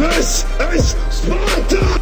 This is Sparta!